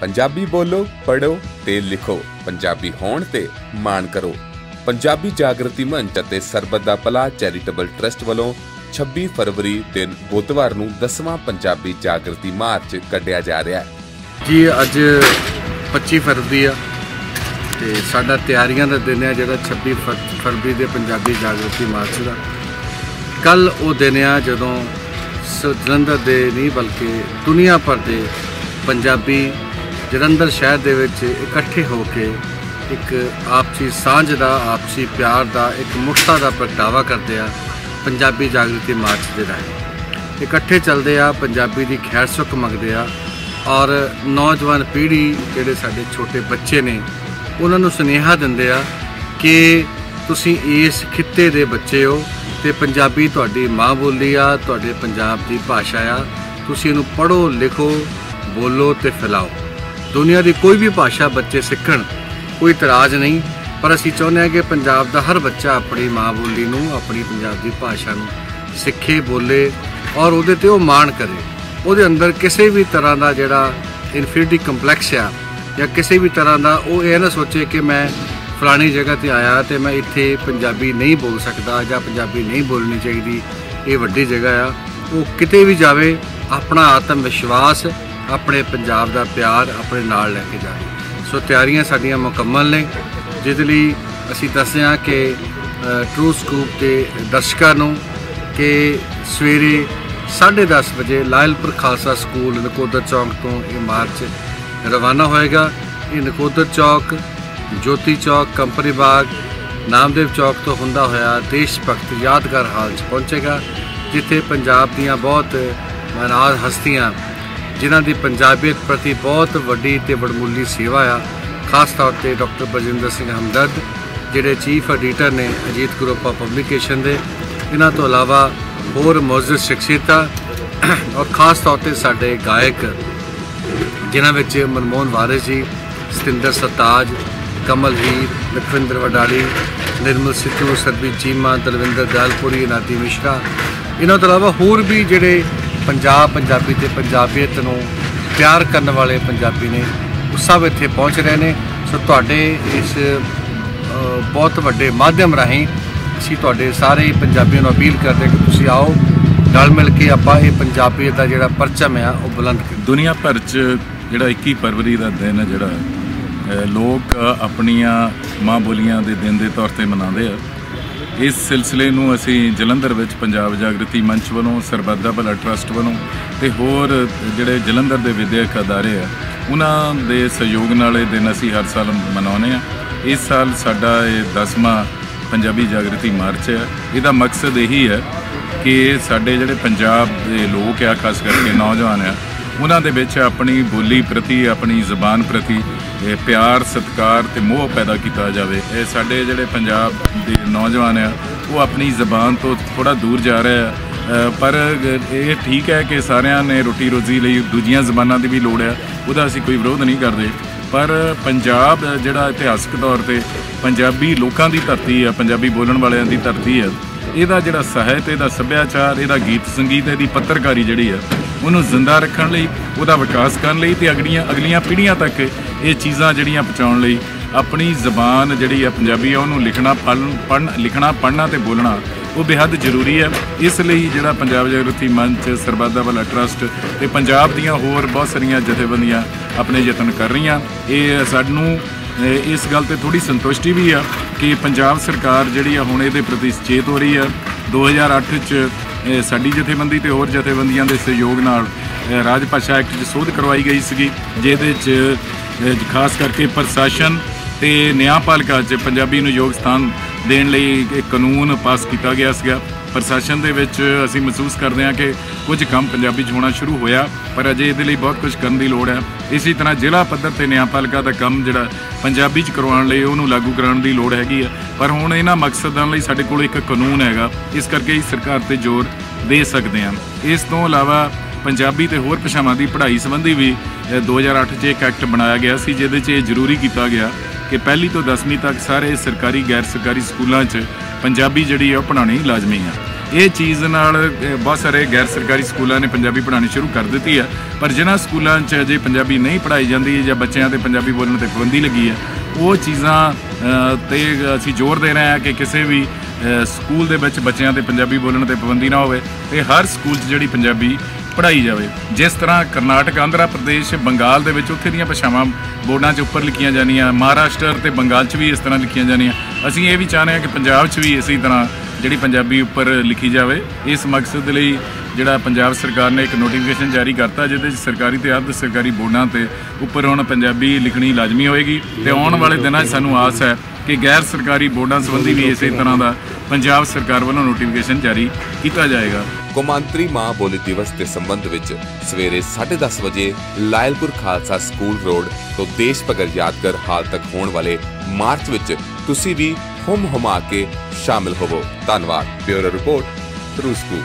ਪੰਜਾਬੀ ਬੋਲੋ, ਪੜ੍ਹੋ ਤੇ ਲਿਖੋ। ਪੰਜਾਬੀ ਹੋਣ ਤੇ ਮਾਣ ਕਰੋ। ਪੰਜਾਬੀ ਜਾਗਰਤੀ ਮੰਚ ਅਤੇ ਸਰਬਤ ਦਾ ਭਲਾ ਚੈਰੀਟੇਬਲ ਟਰਸਟ ਵੱਲੋਂ 26 ਫਰਵਰੀ ਦਿਨ ਬੁੱਧਵਾਰ ਨੂੰ 10ਵਾਂ ਪੰਜਾਬੀ ਜਾਗਰਤੀ ਮਾਰਚ ਕੱਢਿਆ ਜਾ ਰਿਹਾ ਹੈ। ਜੀ, ਅੱਜ 25 ਫਰਵਰੀ ਆ ਤੇ ਸਾਡਾ ਤਿਆਰੀਆਂ ਦਾ ਦਿਨ ਹੈ ਜਿਹੜਾ 26 ਫਰ- ਫਰਵਰੀ ਦੇ ਪੰਜਾਬੀ ਜਾਗਰਤੀ ਮਾਰਚ ਦਾ। ਕੱਲ ਉਹ ਦਿਨ ਆ ਜਦੋਂ ਸ- ਜਲੰਧਰ ਦੇ ਨਹੀਂ ਬਲਕਿ ਦੁਨੀਆ ਭਰ ਦੇ ਪੰਜਾਬੀ ਜਲੰਧਰ ਸ਼ਹਿਰ ਦੇ ਵਿੱਚ ਇਕੱਠੇ ਹੋ ਕੇ ਇੱਕ ਆਪਸੀ ਸਾਂਝ ਦਾ, ਆਪਸੀ ਪਿਆਰ ਦਾ, ਇੱਕ ਮੁਕਤਾ ਦਾ ਪ੍ਰਗਟਾਵਾ ਕਰਦੇ ਆ ਪੰਜਾਬੀ ਜਾਗਰਤੀ ਮਾਰਚ ਦੇ ਰਾਹੀਂ। ਇਕੱਠੇ ਚੱਲਦੇ ਆ, ਪੰਜਾਬੀ ਦੀ ਖੈਰ ਸੁੱਖ ਮੰਗਦੇ ਆ ਔਰ ਨੌਜਵਾਨ ਪੀੜ੍ਹੀ ਜਿਹੜੇ ਸਾਡੇ ਛੋਟੇ ਬੱਚੇ ਨੇ, ਉਹਨਾਂ ਨੂੰ ਸੁਨੇਹਾ ਦਿੰਦੇ ਆ ਕਿ ਤੁਸੀਂ ਇਸ ਖਿੱਤੇ ਦੇ ਬੱਚੇ ਹੋ ਤੇ ਪੰਜਾਬੀ ਤੁਹਾਡੀ ਮਾਂ ਬੋਲੀ ਆ, ਤੁਹਾਡੇ ਪੰਜਾਬ ਦੀ ਭਾਸ਼ਾ ਆ, ਤੁਸੀਂ ਇਹਨੂੰ ਪੜ੍ਹੋ, ਲਿਖੋ, ਬੋਲੋ ਤੇ ਫੈਲਾਓ। ਦੁਨੀਆ ਦੀ ਕੋਈ ਵੀ ਭਾਸ਼ਾ ਬੱਚੇ ਸਿੱਖਣ, ਕੋਈ ਇਤਰਾਜ਼ ਨਹੀਂ। ਪਰ ਅਸੀਂ ਚਾਹੁੰਦੇ ਹਾਂ ਕਿ ਪੰਜਾਬ ਦਾ ਹਰ ਬੱਚਾ ਆਪਣੀ ਮਾਂ ਬੋਲੀ ਨੂੰ, ਆਪਣੀ ਪੰਜਾਬ ਦੀ ਭਾਸ਼ਾ ਨੂੰ ਸਿੱਖੇ, ਬੋਲੇ ਔਰ ਉਹਦੇ ਤੇ ਉਹ ਮਾਣ ਕਰੇ। ਉਹਦੇ ਅੰਦਰ ਕਿਸੇ ਵੀ ਤਰ੍ਹਾਂ ਦਾ ਜਿਹੜਾ ਇਨਫੀਰੀਟੀ ਕੰਪਲੈਕਸ ਆ ਜਾਂ ਕਿਸੇ ਵੀ ਤਰ੍ਹਾਂ ਦਾ ਉਹ ਇਹ ਨਾ ਸੋਚੇ ਕਿ ਮੈਂ ਫਲਾਣੀ ਜਗ੍ਹਾ ਤੇ ਆਇਆ ਤੇ ਮੈਂ ਇੱਥੇ ਪੰਜਾਬੀ ਨਹੀਂ ਬੋਲ ਸਕਦਾ ਜਾਂ ਪੰਜਾਬੀ ਨਹੀਂ ਬੋਲਣੀ ਚਾਹੀਦੀ, ਇਹ ਵੱਡੀ ਜਗ੍ਹਾ ਆ। ਉਹ ਕਿਤੇ ਵੀ ਜਾਵੇ, ਆਪਣਾ ਆਤਮ ਵਿਸ਼ਵਾਸ ਆਪਣੇ ਪੰਜਾਬ ਦਾ ਪਿਆਰ ਆਪਣੇ ਨਾਲ ਲੈ ਕੇ ਜਾਵੇ ਸੋ ਤਿਆਰੀਆਂ ਸਾਡੀਆਂ ਮੁਕੰਮਲ ਨੇ। ਜਿਹਦੇ ਲਈ ਅਸੀਂ ਦੱਸਦੇ ਹਾਂ ਕਿ ਟਰੂ ਸਕੂਪ ਦੇ ਦਰਸ਼ਕਾਂ ਨੂੰ ਕਿ ਸਵੇਰੇ 10:30 ਵਜੇ ਲਾਇਲਪੁਰ ਖਾਲਸਾ ਸਕੂਲ ਨਕੋਦਰ ਚੌਂਕ ਤੋਂ ਇਹ ਮਾਰਚ ਰਵਾਨਾ ਹੋਏਗਾ। ਇਹ ਨਕੋਦਰ ਚੌਕ, ਜੋਤੀ ਚੌਕ, ਕੰਪਨੀ ਬਾਗ, ਨਾਮਦੇਵ ਚੌਕ ਤੋਂ ਹੁੰਦਾ ਹੋਇਆ ਦੇਸ਼ ਭਗਤ ਯਾਦਗਾਰ ਹਾਲ 'ਚ ਪਹੁੰਚੇਗਾ, ਜਿੱਥੇ ਪੰਜਾਬ ਦੀਆਂ ਬਹੁਤ ਮਨਾਜ਼ ਹਸਤੀਆਂ ਜਿਨ੍ਹਾਂ ਦੀ ਪੰਜਾਬੀਅਤ ਪ੍ਰਤੀ ਬਹੁਤ ਵੱਡੀ ਤੇ ਵਡਮੁੱਲੀ ਸੇਵਾ ਆ, ਖਾਸ ਤੌਰ ਤੇ ਡਾਕਟਰ ਬਜਿੰਦਰ ਸਿੰਘ ਹਮਦਰਦ, ਜਿਹੜੇ ਚੀਫ ਐਡੀਟਰ ਨੇ ਅਜੀਤ ਗਰੁੱਪ ਆਫ ਪਬਲੀਕੇਸ਼ਨ ਦੇ। ਇਹਨਾਂ ਤੋਂ ਇਲਾਵਾ ਹੋਰ ਮੌਜੂਦ ਸ਼ਖਸੀਅਤਾਂ ਔਰ ਖਾਸ ਤੌਰ ਤੇ ਸਾਡੇ ਗਾਇਕ, ਜਿਨ੍ਹਾਂ ਵਿੱਚ ਮਨਮੋਹਨ ਵਾਰਿਸ ਜੀ, ਸਤਿੰਦਰ ਸਰਤਾਜ, ਕਮਲ ਹੀਰ, ਲਖਵਿੰਦਰ ਵਡਾਲੀ, ਨਿਰਮਲ ਸਿੱਧੂ ਸਰਬੀ ਚੀਮਾ, ਦਲਵਿੰਦਰ ਦਿਆਲਪੁਰੀ ਨਾਤੀ ਮਿਸ਼ਰਾ। ਇਹਨਾਂ ਤੋਂ ਇਲਾਵਾ ਹੋਰ ਵੀ ਜਿਹੜੇ ਪੰਜਾਬ ਪੰਜਾਬੀ ਤੇ ਪੰਜਾਬੀਅਤ ਨੂੰ ਪਿਆਰ ਕਰਨ ਵਾਲੇ ਪੰਜਾਬੀ ਨੇ ਉਹ ਸਭ ਇੱਥੇ ਪਹੁੰਚ ਰਹੇ ਨੇ। ਸੋ ਤੁਹਾਡੇ ਇਸ ਬਹੁਤ ਵੱਡੇ ਮਾਧਿਅਮ ਰਾਹੀਂ ਅਸੀਂ ਤੁਹਾਡੇ ਸਾਰੇ ਪੰਜਾਬੀਆਂ ਨੂੰ ਅਪੀਲ ਕਰਦੇ ਕਿ ਤੁਸੀਂ ਆਓ, ਨਾਲ ਮਿਲ ਕੇ ਆਪਾਂ ਇਹ ਪੰਜਾਬੀਅਤ ਦਾ ਜਿਹੜਾ ਪਰਚਮ ਆ, ਉਹ ਬੁਲੰਦ ਕਰੀਏ। ਦੁਨੀਆ ਭਰ 'ਚ ਜਿਹੜਾ 21 ਫਰਵਰੀ ਦਾ ਦਿਨ ਹੈ ਜਿਹੜਾ ਲੋਕ ਆਪਣੀਆਂ ਮਾਂ ਬੋਲੀਆਂ ਦੇ ਦਿਨ ਦੇ ਤੌਰ ਤੇ ਮਨਾਉਂਦੇ ਆ। ਇਸ ਸਿਲਸਿਲੇ ਨੂੰ ਅਸੀਂ ਜਲੰਧਰ ਵਿੱਚ ਪੰਜਾਬ ਜਾਗਰਤੀ ਮੰਚ ਵੱਲੋਂ, ਸਰਬੱਤ ਦਾ ਭਲਾ ਟਰਸਟ ਵੱਲੋਂ ਤੇ ਹੋਰ ਜਿਹੜੇ ਜਲੰਧਰ ਦੇ ਵਿਦਿਅਕ ਅਦਾਰੇ ਆ, ਉਹਨਾਂ ਦੇ ਸਹਿਯੋਗ ਨਾਲ ਇਹ ਦਿਨ ਅਸੀਂ ਹਰ ਸਾਲ ਮਨਾਉਂਦੇ ਆ ਇਸ ਸਾਲ ਸਾਡਾ ਇਹ 10ਵਾਂ ਪੰਜਾਬੀ ਜਾਗਰਤੀ ਮਾਰਚ ਹੈ ਇਹਦਾ ਮਕਸਦ ਇਹੀ ਹੈ ਕਿ ਸਾਡੇ ਜਿਹੜੇ ਪੰਜਾਬ ਦੇ ਲੋਕ ਆ, ਖਾਸ ਕਰਕੇ ਨੌਜਵਾਨ ਆ ਉਹਨਾਂ ਦੇ ਵਿੱਚ ਆਪਣੀ ਬੋਲੀ ਪ੍ਰਤੀ, ਆਪਣੀ ਜ਼ੁਬਾਨ ਪ੍ਰਤੀ ਪਿਆਰ, ਸਤਿਕਾਰ ਤੇ ਮੋਹ ਪੈਦਾ ਕੀਤਾ ਜਾਵੇ। ਇਹ ਸਾਡੇ ਜਿਹੜੇ ਪੰਜਾਬ ਦੇ ਨੌਜਵਾਨ ਆ, ਉਹ ਆਪਣੀ ਜ਼ੁਬਾਨ ਤੋਂ ਥੋੜਾ ਦੂਰ ਜਾ ਰਹੇ ਆ। ਪਰ ਇਹ ਠੀਕ ਹੈ ਕਿ ਸਾਰਿਆਂ ਨੇ ਰੋਟੀ ਰੋਜ਼ੀ ਲਈ ਦੂਜੀਆਂ ਜ਼ਬਾਨਾਂ ਦੀ ਵੀ ਲੋੜ ਆ, ਉਹਦਾ ਅਸੀਂ ਕੋਈ ਵਿਰੋਧ ਨਹੀਂ ਕਰਦੇ। ਪਰ ਪੰਜਾਬ ਜਿਹੜਾ ਇਤਿਹਾਸਕ ਤੌਰ ਤੇ ਪੰਜਾਬੀ ਲੋਕਾਂ ਦੀ ਧਰਤੀ ਆ, ਪੰਜਾਬੀ ਬੋਲਣ ਵਾਲਿਆਂ ਦੀ ਧਰਤੀ ਆ, ਇਹਦਾ ਜਿਹੜਾ ਸਾਹਿਤ, ਇਹਦਾ ਸੱਭਿਆਚਾਰ, ਇਹਦਾ ਗੀਤ, ਸੰਗੀਤ, ਇਹਦੀ ਪੱਤਰਕਾਰੀ ਜਿਹੜੀ ਆ ਉਹਨੂੰ ਜ਼ਿੰਦਾ ਰੱਖਣ ਲਈ, ਉਹਦਾ ਵਿਕਾਸ ਕਰਨ ਲਈ ਤੇ ਅਗਲੀਆਂ ਅਗਲੀਆਂ ਪੀੜ੍ਹੀਆਂ ਤੱਕ ਇਹ ਚੀਜ਼ਾਂ ਜਿਹੜੀਆਂ ਪਹੁੰਚਾਉਣ ਲਈ ਆਪਣੀ ਜ਼ਬਾਨ ਜਿਹੜੀ ਆ ਪੰਜਾਬੀ ਆ, ਉਹਨੂੰ ਲਿਖਣਾ, ਪੜ੍ਹਨ ਲਿਖਣਾ, ਪੜ੍ਹਨਾ ਤੇ ਬੋਲਣਾ, ਉਹ ਬੇहद ਜ਼ਰੂਰੀ ਹੈ ਇਸ ਲਈ ਜਿਹੜਾ ਪੰਜਾਬ ਜਾਗਰਤੀ ਮੰਚ, ਸਰਬੱਤ ਵਾਲਾ ਭਲਾ ਟਰਸਟ ਤੇ ਪੰਜਾਬ ਦੀਆਂ ਹੋਰ ਬਹੁਤ ਸਾਰੀਆਂ ਜਥੇਬੰਦੀਆਂ ਆਪਣੇ ਯਤਨ ਕਰ ਰਹੀਆਂ। ਇਹ ਸਾਨੂੰ ਇਸ ਗੱਲ ਤੇ ਥੋੜੀ ਸੰਤੁਸ਼ਟੀ ਵੀ ਆ ਕਿ ਪੰਜਾਬ ਸਰਕਾਰ ਜਿਹੜੀ ਆ ਹੁਣ ਇਹਦੇ ਪ੍ਰਤੀ ਸੁਚੇਤ ਹੋ ਰਹੀ ਆ। 2008 ਚ ਸਾਡੀ ਜਥੇਬੰਦੀ ਤੇ ਹੋਰ ਜਥੇਬੰਦੀਆਂ ਦੇ ਸਹਿਯੋਗ ਨਾਲ ਰਾਜ ਭਾਸ਼ਾ ਐਕਟ 'ਚ ਸੋਧ ਕਰਵਾਈ ਗਈ ਸੀਗੀ, ਜਿਹਦੇ 'ਚ ਖਾਸ ਕਰਕੇ ਪ੍ਰਸ਼ਾਸਨ ਤੇ ਨਿਆਂਪਾਲਿਕਾ 'ਚ ਪੰਜਾਬੀ ਨੂੰ ਯੋਗ ਸਥਾਨ ਦੇਣ ਲਈ ਇੱਕ ਕਾਨੂੰਨ ਪਾਸ ਕੀਤਾ ਗਿਆ ਸੀਗਾ। ਪ੍ਰਸ਼ਾਸਨ ਦੇ ਵਿੱਚ ਅਸੀਂ ਮਹਿਸੂਸ ਕਰਦੇ ਹਾਂ ਕਿ ਕੁਝ ਕੰਮ ਪੰਜਾਬੀ 'ਚ ਹੋਣਾ ਸ਼ੁਰੂ ਹੋਇਆ ਪਰ ਅਜੇ ਇਹਦੇ ਲਈ ਬਹੁਤ ਕੁਝ ਕਰਨ ਦੀ ਲੋੜ ਹੈ। ਇਸੇ ਤਰ੍ਹਾਂ ਜ਼ਿਲ੍ਹਾ ਪੱਧਰ ਤੇ ਨਿਆਂਪਾਲਿਕਾ ਦਾ ਕੰਮ ਜਿਹੜਾ ਪੰਜਾਬੀ 'ਚ ਕਰਵਾਉਣ ਲਈ ਉਹਨੂੰ ਲਾਗੂ ਕਰਾਉਣ ਦੀ ਲੋੜ ਹੈਗੀ ਆ। ਪਰ ਹੁਣ ਇਹਨਾਂ ਮਕਸਦਾਂ ਲਈ ਸਾਡੇ ਕੋਲ ਇੱਕ ਕਾਨੂੰਨ ਹੈਗਾ ਇਸ ਕਰਕੇ ਹੀ ਸਰਕਾਰ ਤੇ ਜ਼ੋਰ ਦੇ ਸਕਦੇ ਹਾਂ। ਇਸ ਤੋਂ ਇਲਾਵਾ ਪੰਜਾਬੀ ਤੇ ਹੋਰ ਭਾਸ਼ਾਵਾਂ ਦੀ ਪੜ੍ਹਾਈ ਸੰਬੰਧੀ ਵੀ ਅ, 2008 'ਚ ਇੱਕ ਐਕਟ ਬਣਾਇਆ ਗਿਆ ਸੀ ਜਿਹਦੇ 'ਚ ਇਹ ਜ਼ਰੂਰੀ ਕੀਤਾ ਗਿਆ ਕਿ ਪਹਿਲੀ ਤੋਂ 10ਵੀਂ ਤੱਕ ਸਾਰੇ ਸਰਕਾਰੀ ਗੈਰ ਸਰਕਾਰੀ ਸਕੂਲਾਂ 'ਚ ਪੰਜਾਬੀ ਜਿਹੜੀ ਆ, ਉਹ ਪੜ੍ਹਾਉਣੀ ਲਾਜ਼ਮੀ ਆ। ਇਹ ਚੀਜ਼ ਨਾਲ ਬਹੁਤ ਸਾਰੇ ਗੈਰ ਸਰਕਾਰੀ ਸਕੂਲਾਂ ਨੇ ਪੰਜਾਬੀ ਪੜ੍ਹਾਉਣੀ ਸ਼ੁਰੂ ਕਰ ਦਿੱਤੀ ਹੈ ਪਰ ਜਿਨ੍ਹਾਂ ਸਕੂਲਾਂ 'ਚ ਅਜੇ ਪੰਜਾਬੀ ਨਹੀਂ ਪੜ੍ਹਾਈ ਜਾਂਦੀ ਜਾਂ ਬੱਚਿਆਂ ਤੇ ਪੰਜਾਬੀ ਬੋਲਣ ਤੇ ਪਾਬੰਦੀ ਲੱਗੀ ਹੈ ਉਹ ਚੀਜ਼ਾਂ ਤੇ ਅਸੀਂ ਜ਼ੋਰ ਦੇ ਰਹੇ ਹਾਂ ਕਿ ਕਿਸੇ ਵੀ ਸਕੂਲ ਦੇ ਵਿੱਚ ਬੱਚਿਆਂ ਤੇ ਪੰਜਾਬੀ ਬੋਲਣ ਤੇ ਪਾਬੰਦੀ ਨਾ ਹੋਵੇ। ਤੇ ਹਰ ਸਕੂਲ 'ਚ ਜਿਹੜੀ ਪੰਜਾਬੀ ਪੜ੍ਹਾਈ ਜਾਵੇ। ਜਿਸ ਤਰ੍ਹਾਂ ਕਰਨਾਟਕ, ਆਂਧਰਾ ਪ੍ਰਦੇਸ਼, ਬੰਗਾਲ ਦੇ ਵਿੱਚ ਉੱਥੇ ਦੀਆਂ ਭਾਸ਼ਾਵਾਂ ਬੋਰਡਾਂ 'ਚ ਉੱਪਰ ਲਿਖੀਆਂ ਜਾਣੀਆਂ, ਮਹਾਰਾਸ਼ਟਰ ਤੇ ਬੰਗਾਲ 'ਚ ਵੀ ਇਸ ਤਰ੍ਹਾਂ ਲਿਖੀਆਂ ਜਾਣੀਆਂ। ਅਸੀਂ ਇਹ ਵੀ ਚਾਹੁੰਦੇ ਹਾਂ ਕਿ ਪੰਜਾਬ 'ਚ ਵੀ ਇਸੇ ਤਰ੍ਹਾਂ ਜਿਹੜੀ ਪੰਜਾਬੀ ਉੱਪਰ ਲਿਖੀ ਜਾਵੇ। ਇਸ ਮਕਸਦ ਦੇ ਲਈ ਜਿਹੜਾ ਪੰਜਾਬ ਸਰਕਾਰ ਨੇ ਇੱਕ ਨੋਟੀਫਿਕੇਸ਼ਨ ਜਾਰੀ ਕਰਤਾ, ਜਿਹਦੇ 'ਚ ਸਰਕਾਰੀ ਤੇ ਅਰਧ ਸਰਕਾਰੀ ਬੋਰਡਾਂ ਤੇ ਉੱਪਰ ਹੁਣ ਪੰਜਾਬੀ ਲਿਖਣੀ ਲਾਜ਼ਮੀ ਹੋਏਗੀ। ਤੇ ਆਉਣ ਵਾਲੇ ਦਿਨਾਂ 'ਚ ਸਾਨੂੰ ਆਸ ਹੈ ਕਿ ਗੈਰ ਸਰਕਾਰੀ ਬੋਰਡਾਂ ਸੰਬੰਧੀ ਵੀ ਇਸੇ ਤਰ੍ਹਾਂ ਦਾ ਪੰਜਾਬ ਸਰਕਾਰ ਵੱਲੋਂ ਨੋਟੀਫਿਕੇਸ਼ਨ ਜਾਰੀ ਕੀਤਾ ਜਾਏਗਾ। ਕੌਮਾਂਤਰੀ ਮਾਂ ਬੋਲੀ ਦਿਵਸ ਦੇ ਸੰਬੰਧ ਵਿੱਚ ਸਵੇਰੇ 10:30 ਵਜੇ ਲਾਇਲਪੁਰ ਖਾਲਸਾ ਸਕੂਲ ਰੋਡ ਤੋਂ ਦੇਸ਼ ਭਗਤ ਯਾਦਗਾਰ ਹਾਲ ਤੱਕ ਹੋਣ ਵਾਲੇ ਮਾਰਚ ਵਿੱਚ ਤੁਸੀਂ ਵੀ ਹੁਮ ਹੁਮਾ ਕੇ ਸ਼ਾਮਿਲ ਹੋਵੋ। ਧੰਨਵਾਦ। Bureau report true school